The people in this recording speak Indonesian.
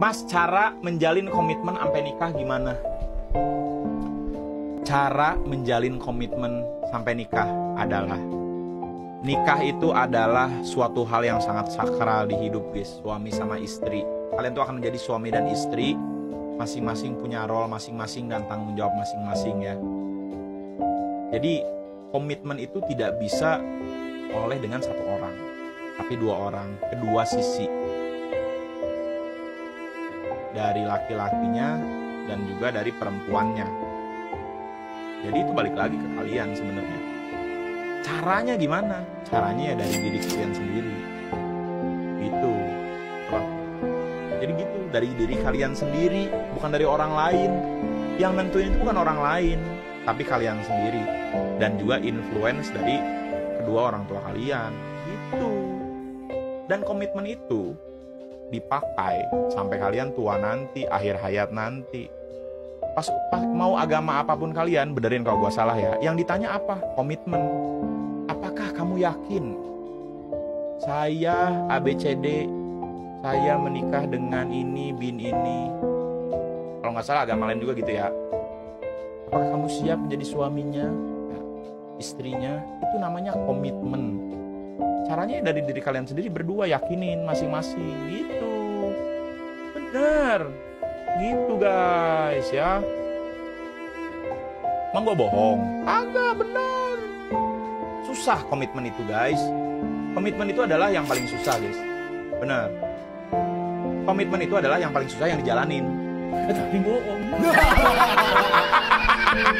Mas, cara menjalin komitmen sampai nikah gimana? Cara menjalin komitmen sampai nikah adalah nikah itu adalah suatu hal yang sangat sakral di hidup guys, suami sama istri. Kalian tuh akan menjadi suami dan istri, masing-masing punya role masing-masing dan tanggung jawab masing-masing ya. Jadi komitmen itu tidak bisa oleh dengan satu orang, tapi dua orang, kedua sisi dari laki-lakinya dan juga dari perempuannya. Jadi itu balik lagi ke kalian sebenarnya. Caranya gimana? Caranya ya dari diri kalian sendiri. Gitu. Jadi gitu dari diri kalian sendiri, bukan dari orang lain. Yang nentuin itu bukan orang lain, tapi kalian sendiri dan juga influence dari kedua orang tua kalian. Gitu. Dan komitmen itu dipakai sampai kalian tua nanti, akhir hayat nanti. Pas, pas mau agama apa pun kalian, benerin kalau gue salah ya. Yang ditanya apa? Komitmen. Apakah kamu yakin? Saya ABCD, saya menikah dengan ini, bin ini. Kalau nggak salah agama lain juga gitu ya. Apakah kamu siap menjadi suaminya, istrinya? Itu namanya komitmen caranya dari diri kalian sendiri berdua yakinin masing-masing gitu. Bener. Gitu guys ya. Emang gue bohong? Agak bener. Susah komitmen itu guys. Komitmen itu adalah yang paling susah guys. Bener. Komitmen itu adalah yang paling susah yang dijalanin. Eh, tapi bohong